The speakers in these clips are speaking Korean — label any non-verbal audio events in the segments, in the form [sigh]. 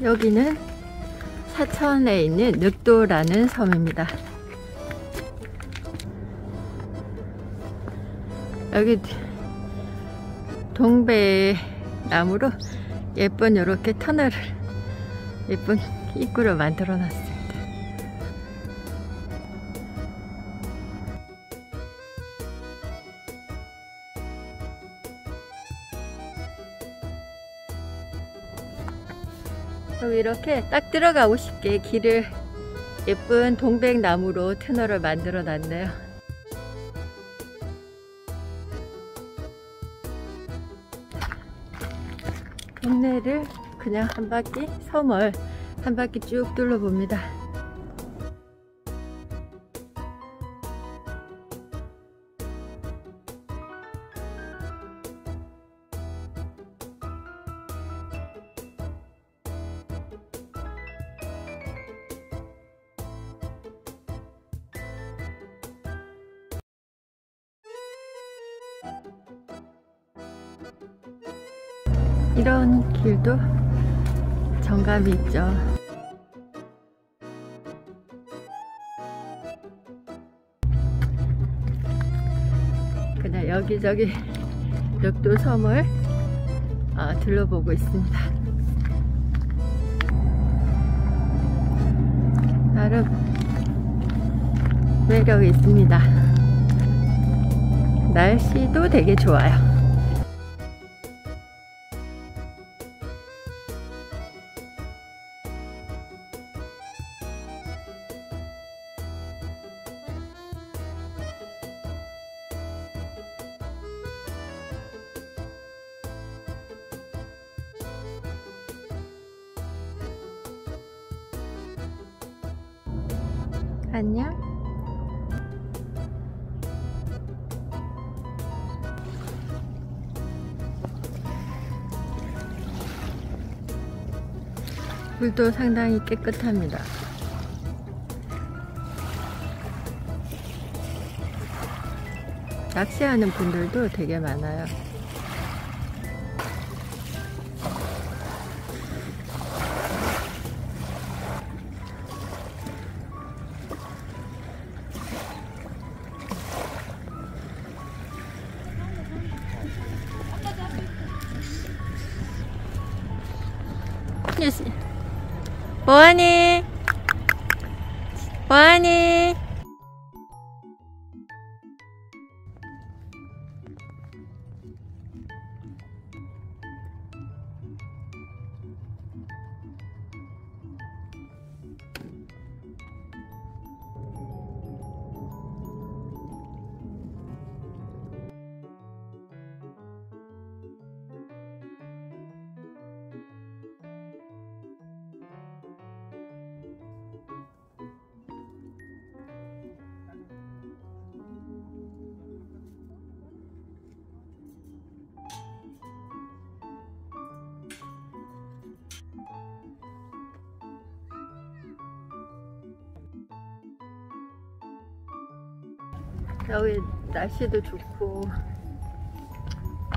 여기는 사천에 있는 늑도라는 섬입니다. 여기 동배 나무로 예쁜 이렇게 터널을 예쁜 입구를 만들어 놨습니 이렇게 딱 들어가고 싶게 길을 예쁜 동백나무로 터널을 만들어 놨네요. 동네를 그냥 한 바퀴 섬을 한 바퀴 쭉 둘러봅니다. 이런 길도 정감이 있죠. 그냥 여기저기 벽도 섬을 어, 둘러보고 있습니다. 나름 매력이 있습니다. 날씨도 되게 좋아요. 안녕. 물도 상당히 깨끗합니다. 낚시하는 분들도 되게 많아요. 뭐하니? 뭐하니? 여기 날씨도 좋고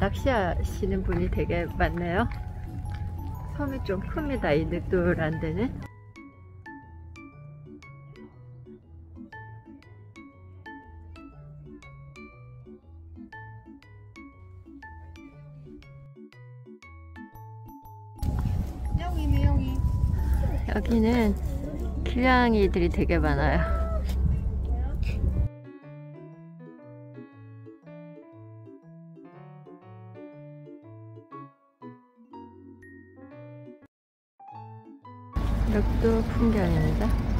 낚시하시는 분이 되게 많네요. 섬이 좀 큽니다. 이 늑돌한 데는. 여기는 길냥이들이 되게 많아요. 벽도 풍경입니다.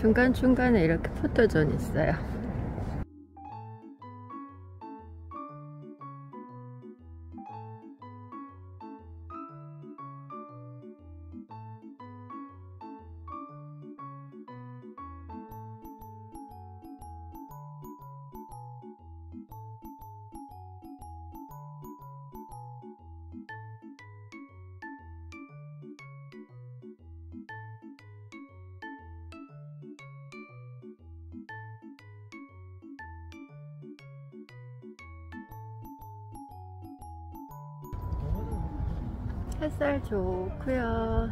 중간중간에 이렇게 포토존 있어요. 햇살 좋고요.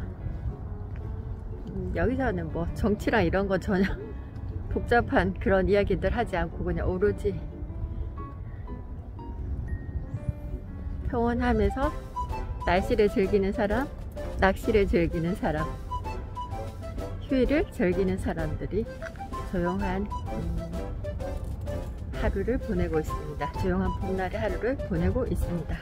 음, 여기서는 뭐 정치랑 이런 거 전혀 [laughs] 복잡한 그런 이야기들 하지 않고 그냥 오로지 평온하면서 날씨를 즐기는 사람, 낚시를 즐기는 사람, 휴일을 즐기는 사람들이 조용한 음, 하루를 보내고 있습니다. 조용한 봄날의 하루를 보내고 있습니다.